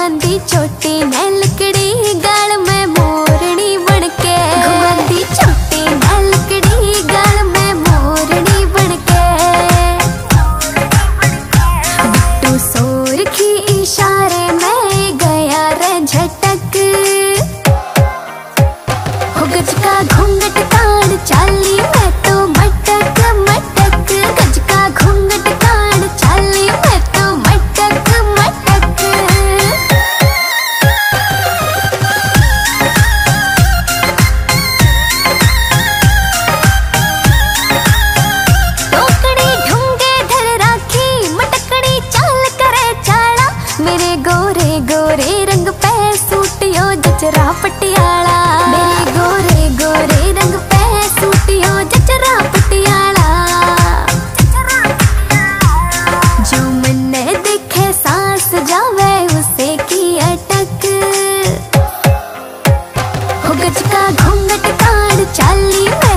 मंदी छोटी मैं लकड़ी गाल मेरे गोरे रंग पे सूटियो जचरा पटियाला। मेरे गोरे गोरे रंग पे सूटियो जचरा पटियाला। जो मन देखे सांस जावे उसे की अटक। हो गज का घूंघट कांड चाली में